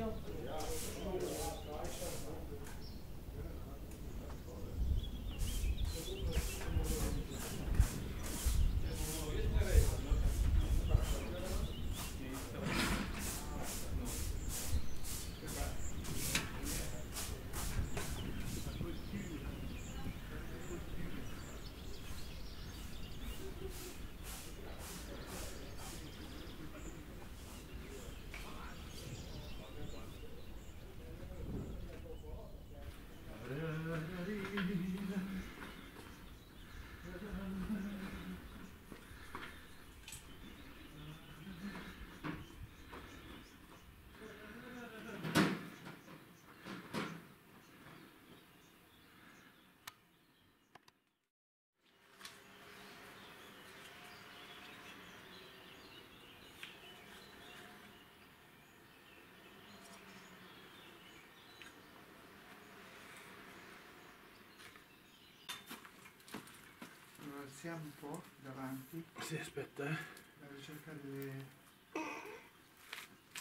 Dios. Alziamo un po' davanti Sì, aspetta, eh. per ricercare le...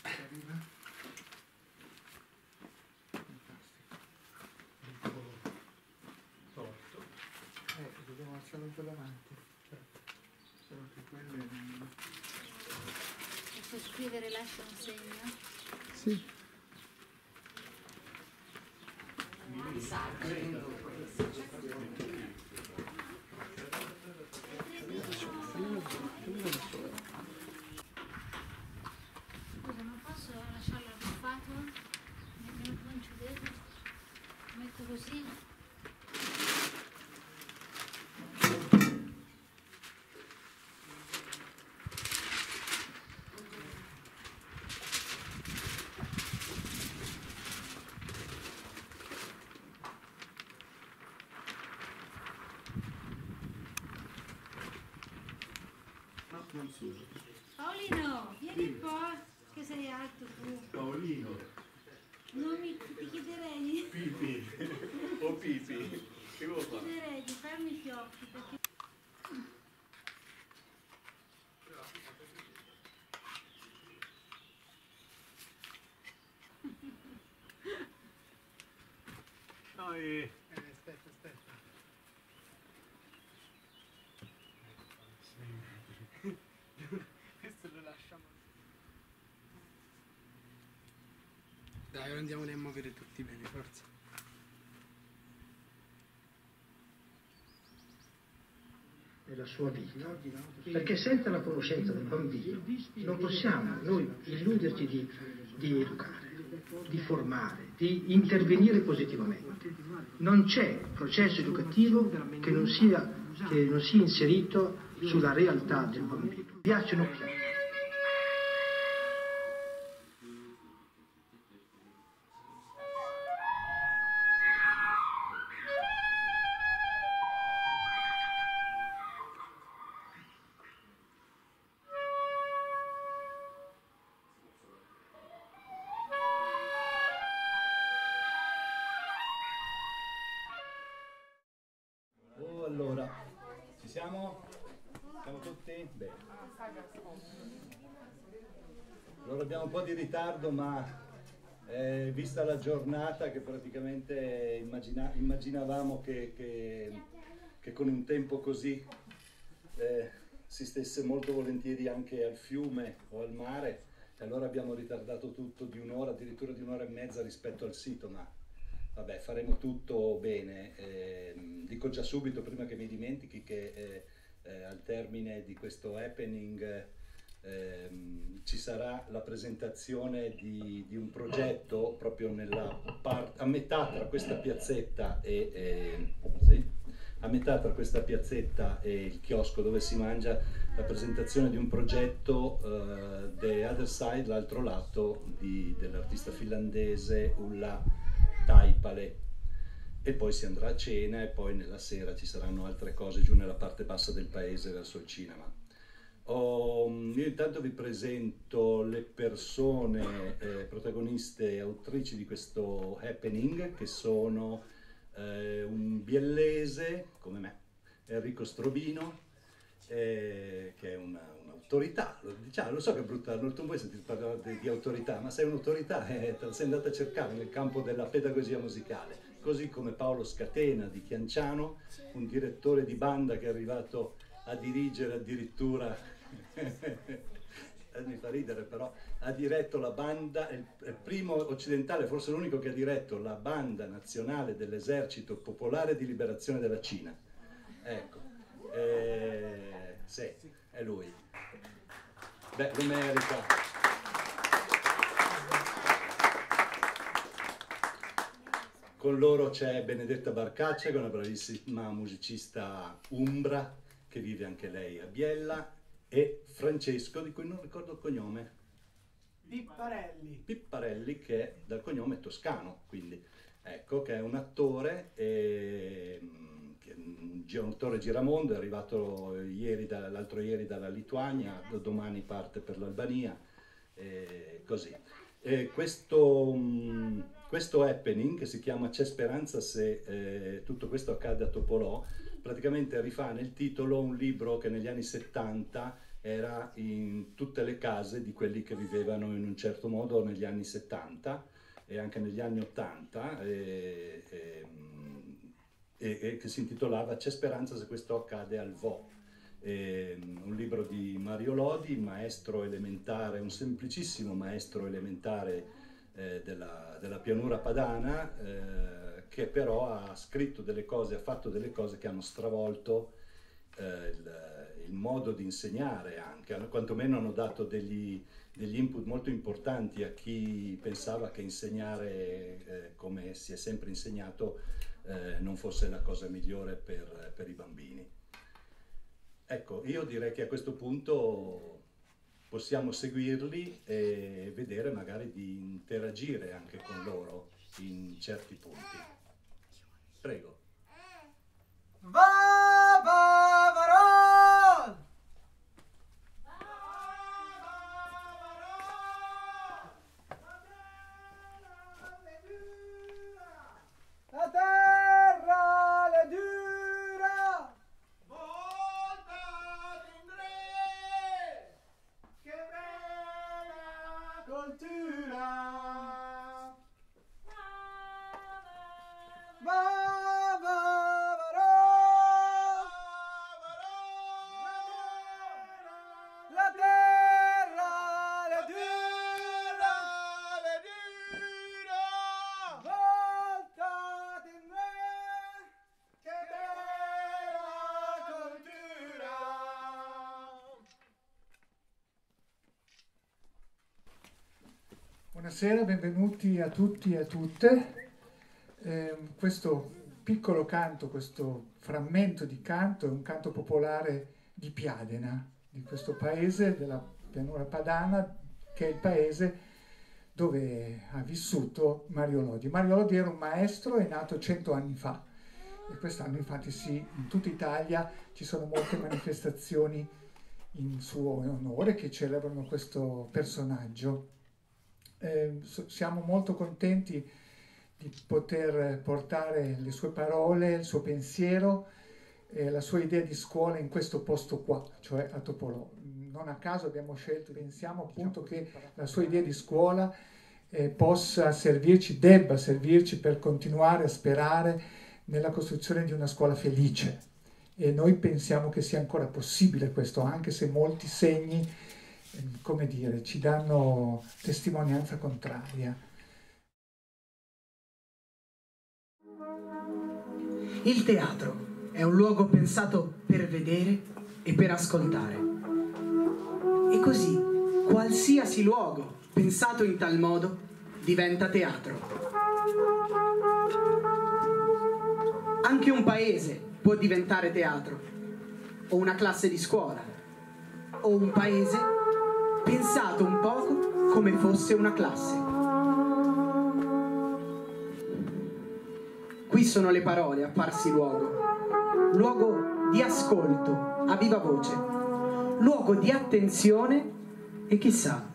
arriva. Fantastico. Torto. Eh, dobbiamo alzarlo un po' davanti. Solo che quelle non... Posso scrivere lascia un segno? Sì. Scusa, non posso lasciarlo arruffato? Me me lo puoi chiudere? Metto così? Usa. Paolino, vieni un po', che sei alto tu. Paolino, Non mi ti chiederei, Pipi, o Pipi, che vuoi fare? chiederei di farmi i fiocchi perché No, e... Eh, aspetta, aspetta. Questo lo lasciamo. Dai, ora andiamoli a muovere tutti bene, forza. nella sua vita. Perché senza la conoscenza del bambino non possiamo noi illuderci di, di educare, di formare, di intervenire positivamente. Non c'è processo educativo che non sia, che non sia inserito sulla realtà del bambino. Piacciono più. Allora, ci siamo? Siamo tutti? Bene. Allora abbiamo un po' di ritardo, ma eh, vista la giornata che praticamente immagina- immaginavamo che, che- che con un tempo così eh, si stesse molto volentieri anche al fiume o al mare, e allora abbiamo ritardato tutto di un'ora, addirittura di un'ora e mezza rispetto al sito, ma Vabbè, faremo tutto bene. Ehm, dico già subito, prima che mi dimentichi, che eh, eh, al termine di questo happening ehm, ci sarà la presentazione di, di un progetto proprio nella par- a metà tra questa piazzetta e, e- sì, a metà tra questa piazzetta e il chiosco dove si mangia, la presentazione di un progetto eh, The Other Side, l'altro lato, dell'artista finlandese Ulla Taipale e poi si andrà a cena e poi nella sera ci saranno altre cose giù nella parte bassa del paese verso il cinema. Oh, io intanto vi presento le persone eh, protagoniste e autrici di questo happening che sono eh, un biellese come me, Enrico Strobino, eh, che è una, un'autorità. Lo, diciamo, lo so che è brutta, non tu vuoi sentire parlare di, di autorità, ma sei un'autorità, eh, te la sei andata a cercare nel campo della pedagogia musicale, così come Paolo Scatena di Chianciano, un direttore di banda che è arrivato a dirigere addirittura mi fa ridere però, ha diretto la banda, è il primo occidentale, forse l'unico che ha diretto la banda nazionale dell'esercito popolare di liberazione della Cina. Ecco, eh, sì, è lui. Beh, lo merita. Con loro c'è Benedetta Barcaccia, che è una bravissima musicista umbra, che vive anche lei a Biella, e Francesco, di cui non ricordo il cognome, Pipparelli. Pipparelli, che è dal cognome toscano, quindi ecco, che è un attore, e, che è un gi- un attore giramondo, è arrivato l'altro ieri dalla Lituania, domani parte per l'Albania, e così. E questo, questo happening, che si chiama C'è speranza se eh, tutto questo accade a Topolò, praticamente rifà nel titolo un libro che negli anni 70 era in tutte le case di quelli che vivevano in un certo modo negli anni 70 e anche negli anni 80 e, e, e- e che si intitolava C'è speranza se questo accade al Vo. E, un libro di Mario Lodi, maestro elementare, un semplicissimo maestro elementare eh, della, della pianura padana, eh, che però ha scritto delle cose, ha fatto delle cose che hanno stravolto eh, il, il modo di insegnare anche, quantomeno hanno dato degli, degli input molto importanti a chi pensava che insegnare eh, come si è sempre insegnato eh, non fosse la cosa migliore per, per i bambini. Ecco, io direi che a questo punto possiamo seguirli e vedere magari di interagire anche con loro in certi punti. Prego. Va, Buonasera, benvenuti a tutti e a tutte. Eh, questo piccolo canto, questo frammento di canto è un canto popolare di Piadena, di questo paese della pianura padana, che è il paese dove ha vissuto Mario Lodi. Mario Lodi era un maestro, è nato cento anni fa e quest'anno infatti sì, in tutta Italia ci sono molte manifestazioni in suo onore che celebrano questo personaggio. Eh, siamo molto contenti di poter portare le sue parole, il suo pensiero e la sua idea di scuola in questo posto qua, cioè a Topolò. Non a caso abbiamo scelto, pensiamo appunto che la sua idea di scuola eh, possa servirci, debba servirci per continuare a sperare nella costruzione di una scuola felice. E noi pensiamo che sia ancora possibile questo, anche se molti segni, come dire, ci danno testimonianza contraria. Il teatro è un luogo pensato per vedere e per ascoltare. E così qualsiasi luogo pensato in tal modo diventa teatro. Anche un paese può diventare teatro, o una classe di scuola, o un paese pensato un poco come fosse una classe. Qui sono le parole a farsi luogo, luogo di ascolto a viva voce, luogo di attenzione e chissà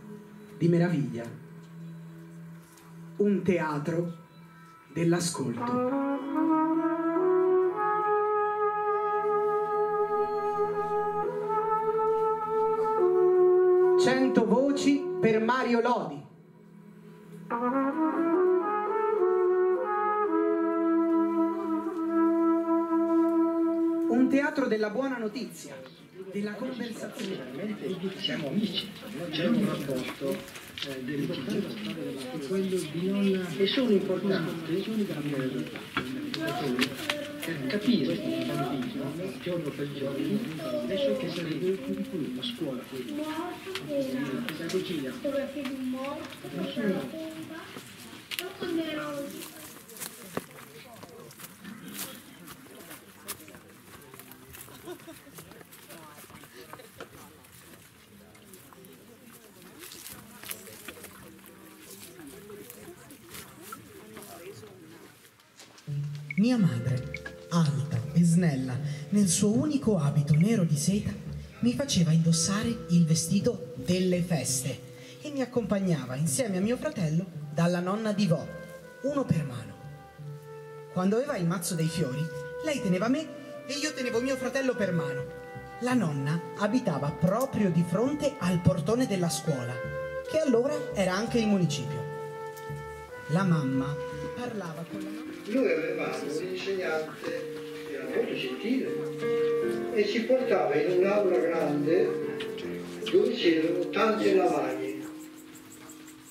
di meraviglia. Un teatro dell'ascolto. Mario Lodi. Un teatro della buona notizia, della conversazione. Siamo amici, c'è un rapporto eh, dell'equilibrio e sono importanti capire giorno per giorno adesso che sarebbe curriculum, la scuola la pedagogia non sono Mia madre, snella, nel suo unico abito nero di seta, mi faceva indossare il vestito delle feste e mi accompagnava insieme a mio fratello dalla nonna di Vo, uno per mano. Quando aveva il mazzo dei fiori, lei teneva me e io tenevo mio fratello per mano. La nonna abitava proprio di fronte al portone della scuola, che allora era anche il municipio. La mamma parlava con la mamma. Noi avevamo un insegnante molto gentile. E ci portava in un'aula grande dove c'erano tante lavagne,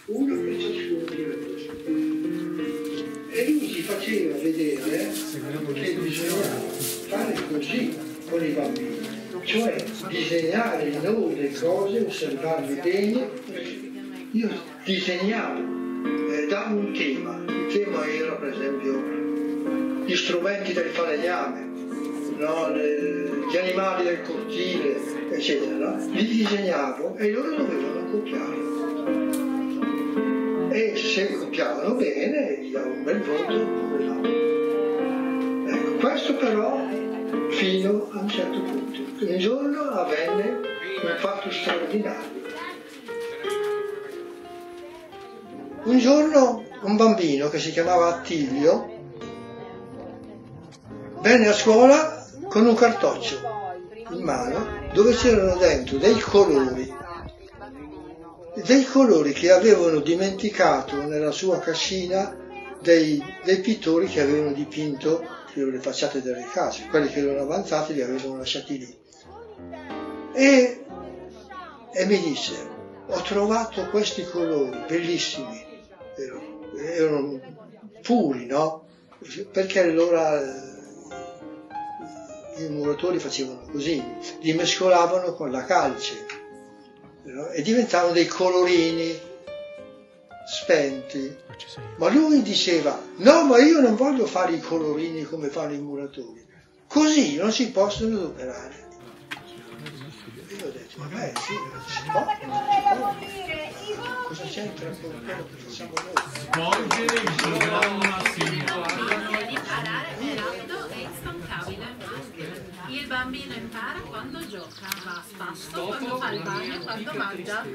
una per ciascuno di noi. E lui ci faceva vedere che bisognava fare così con i bambini, cioè disegnare noi le cose, osservarle bene. Io disegnavo, eh, davo un tema, il tema era per esempio gli strumenti del falegname, no? Le- gli animali del cortile, eccetera, li disegnavo e loro dovevano copiare. E se copiavano bene gli davo un bel voto oppure no. Ecco, questo però fino a un certo punto. Un giorno avvenne un fatto straordinario. Un giorno un bambino che si chiamava Attilio venne a scuola con un cartoccio in mano dove c'erano dentro dei colori, dei colori che avevano dimenticato nella sua cascina dei, dei pittori che avevano dipinto le facciate delle case, quelli che erano avanzati li avevano lasciati lì. E, e mi disse, ho trovato questi colori bellissimi, erano, erano puri, no? Perché allora eh, i muratori facevano così, li mescolavano con la calce no? e diventavano dei colorini spenti. Ma lui diceva, no, ma io non voglio fare i colorini come fanno i muratori, così non si possono adoperare. E io ho detto, vabbè sì, si può, non si può. Cosa c'entra con quello che facciamo noi? Svolgere il programma Bisogna imparare è rapido e instancabile. Il bambino impara quando gioca, va a spasso, quando fa il bagno, quando mangia.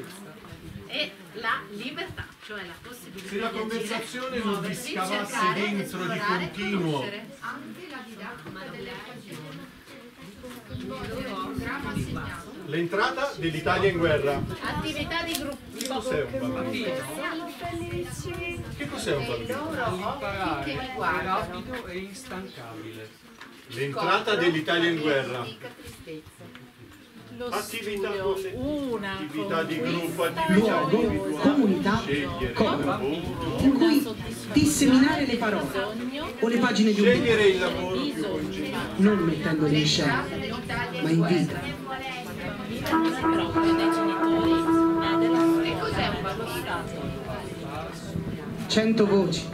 E la libertà, cioè la possibilità Se la di conversazione non vi scavasse cercare, dentro di continuo. Anche la didattica delle occasioni. L'entrata dell'Italia in guerra. Attività di gruppo. Che cos'è un bambino? Che cos'è un bambino? Imparare che è riguardano. rapido e instancabile. L'entrata dell'Italia in guerra. Attività una attività di gruppo, attività Luogo, comunità, Scegliere corpo, il lavoro. in cui disseminare le parole o le pagine di un libro, Scegliere il lavoro più congeniale. non mettendole in scena, ma in vita. Cento voci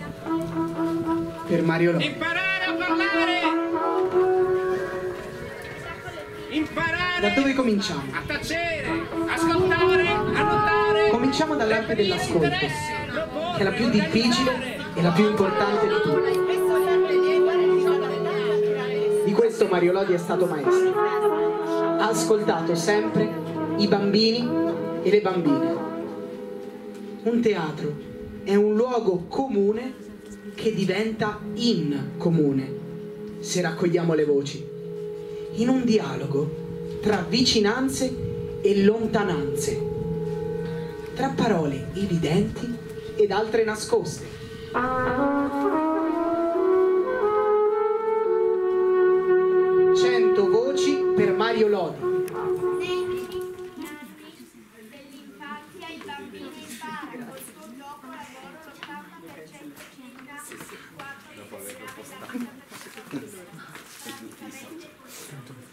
per Mario Lodi. Imparare a parlare! Imparare Da dove cominciamo? a tacere, ascoltare, annotare. Cominciamo dall'arte dell'ascolto, che è la più difficile e la più importante di tutte. Di questo Mario Lodi è stato maestro. Ha ascoltato sempre i bambini e le bambine. Un teatro è un luogo comune che diventa in comune se raccogliamo le voci. In un dialogo tra vicinanze e lontananze, tra parole evidenti ed altre nascoste. Cento voci per Mario Lodi. Exactly.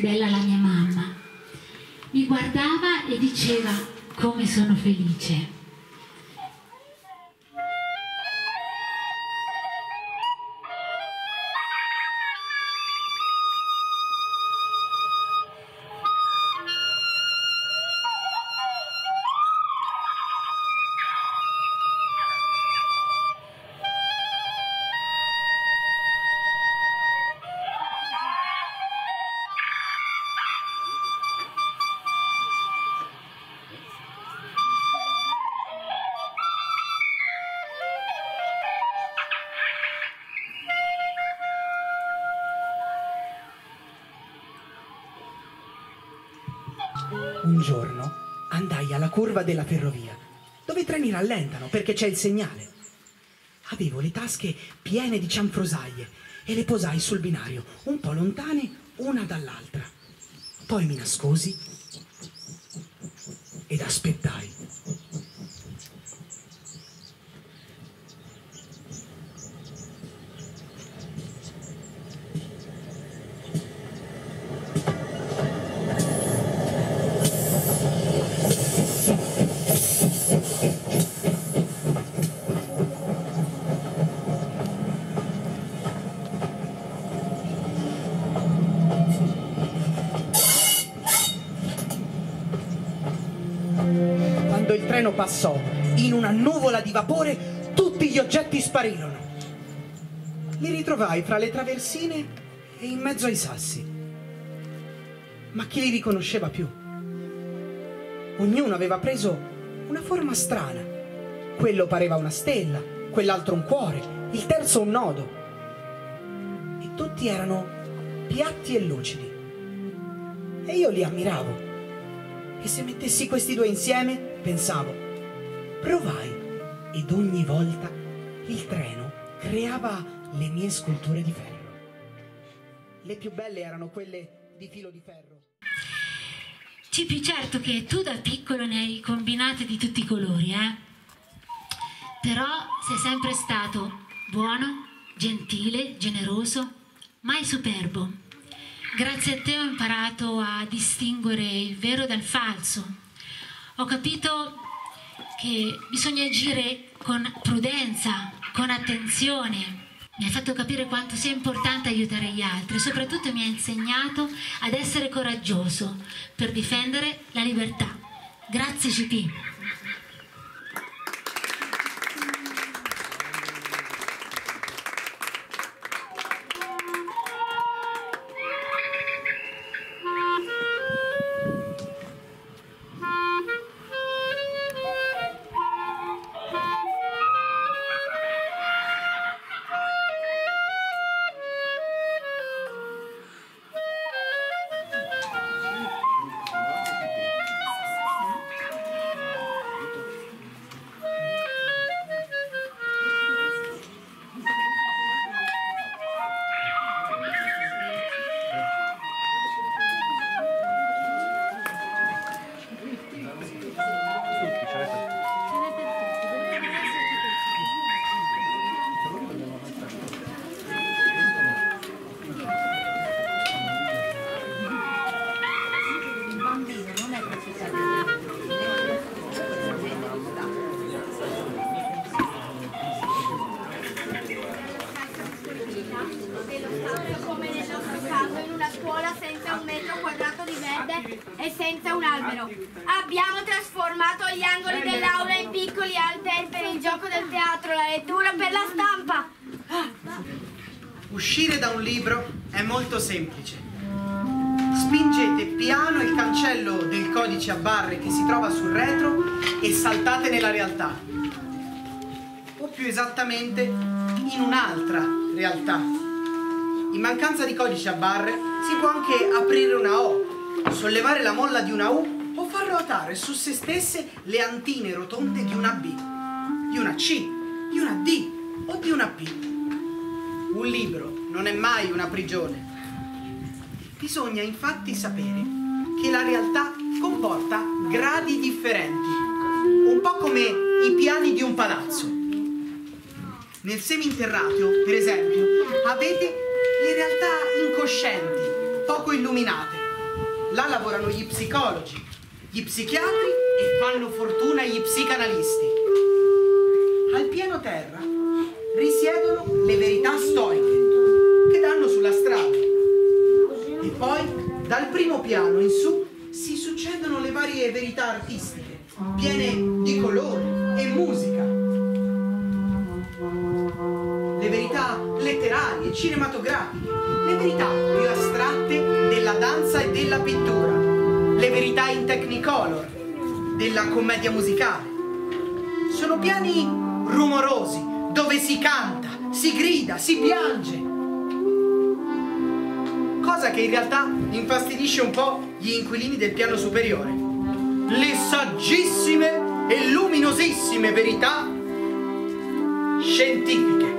Bella la mia mamma. Mi guardava e diceva come sono felice. Curva della ferrovia, dove i treni rallentano perché c'è il segnale. Avevo le tasche piene di cianfrosaglie e le posai sul binario, un po' lontane una dall'altra. Poi mi nascosi ed aspettai. Quando il treno passò, in una nuvola di vapore, tutti gli oggetti sparirono. Li ritrovai fra le traversine e in mezzo ai sassi. Ma chi li riconosceva più? Ognuno aveva preso una forma strana. Quello pareva una stella, quell'altro un cuore, il terzo un nodo. E tutti erano piatti e lucidi. E io li ammiravo. E se mettessi questi due insieme, pensavo, provai. Ed ogni volta il treno creava le mie sculture di ferro. Le più belle erano quelle di filo di ferro. Cipi, certo che tu da piccolo ne hai combinate di tutti i colori, eh? Però sei sempre stato buono, gentile, generoso, mai superbo. Grazie a te ho imparato a distinguere il vero dal falso. Ho capito che bisogna agire con prudenza, con attenzione. Mi hai fatto capire quanto sia importante aiutare gli altri soprattutto mi hai insegnato ad essere coraggioso per difendere la libertà. Grazie CP. Uscire da un libro è molto semplice. Spingete piano il cancello del codice a barre che si trova sul retro e saltate nella realtà. O più esattamente in un'altra realtà. In mancanza di codice a barre si può anche aprire una O, sollevare la molla di una U o far ruotare su se stesse le antine rotonde di una B, di una C, di una D o di una P. Un libro non è mai una prigione. Bisogna infatti sapere che la realtà comporta gradi differenti, un po' come i piani di un palazzo. Nel seminterrateo, per esempio, avete le realtà incoscienti, poco illuminate. Là lavorano gli psicologi, gli psichiatri e fanno fortuna gli psicanalisti. Al piano terra risiedono le verità stoiche che danno sulla strada. E poi, dal primo piano in su, si succedono le varie verità artistiche, piene di colore e musica. Le verità letterarie, cinematografiche, le verità più astratte della danza e della pittura, le verità in technicolor, della commedia musicale. Sono piani rumorosi, dove si canta, si grida, si piange. Cosa che in realtà infastidisce un po' gli inquilini del piano superiore. Le saggissime e luminosissime verità scientifiche.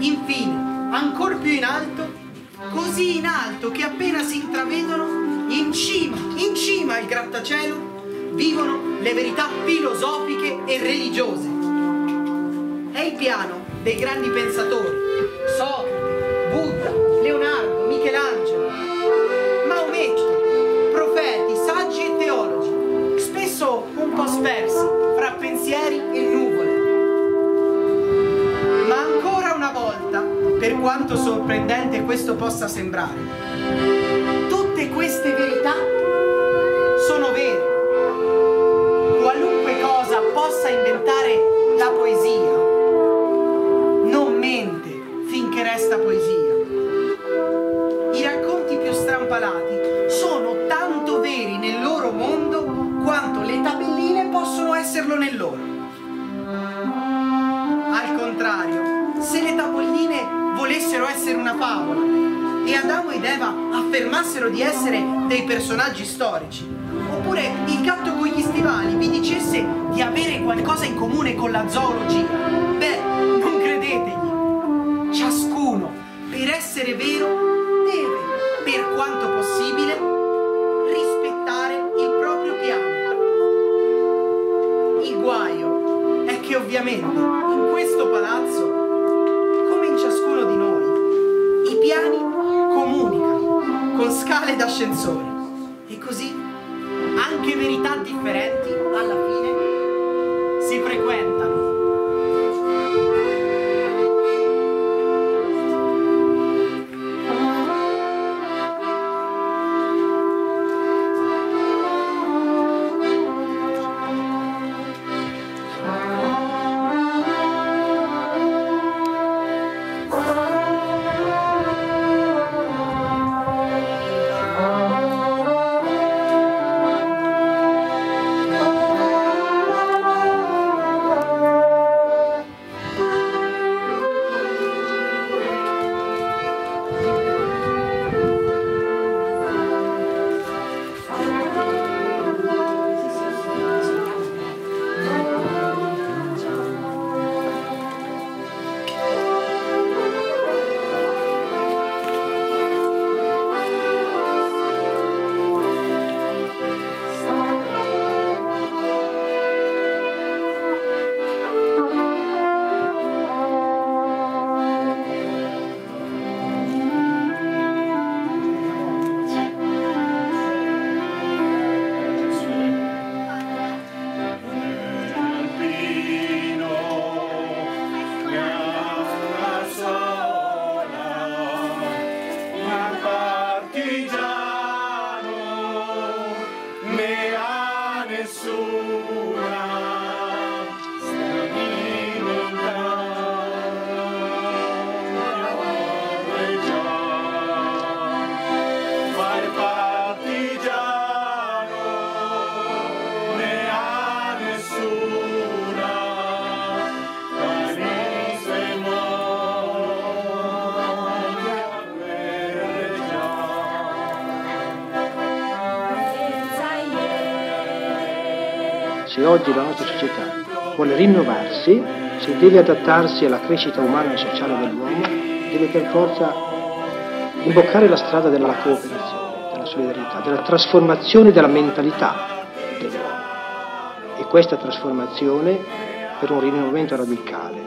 Infine, ancora più in alto, così in alto che appena si intravedono, in cima, in cima al grattacielo, vivono le verità filosofiche e religiose. È il piano dei grandi pensatori, Socrate, Buddha, Leonardo, Michelangelo, Maometto, profeti, saggi e teologi, spesso un po' spersi fra pensieri e nuvole. Ma ancora una volta, per quanto sorprendente questo possa sembrare, tutte queste resta poesia. I racconti più strampalati sono tanto veri nel loro mondo quanto le tabelline possono esserlo nel loro. Al contrario, se le tabelline volessero essere una favola e Adamo ed Eva affermassero di essere dei personaggi storici, oppure il gatto con gli stivali vi dicesse di avere qualcosa in comune con la zoologia, essere vero, deve, per quanto possibile, rispettare il proprio piano. Il guaio è che ovviamente in questo palazzo, come in ciascuno di noi, i piani comunicano con scale d'ascensori e così anche verità differenti alla fine se oggi la nostra società vuole rinnovarsi, se deve adattarsi alla crescita umana e sociale dell'uomo, deve per forza imboccare la strada della cooperazione, della solidarietà, della trasformazione della mentalità dell'uomo. E questa trasformazione per un rinnovamento radicale.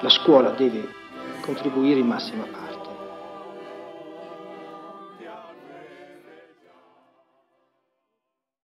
La scuola deve contribuire in massima parte.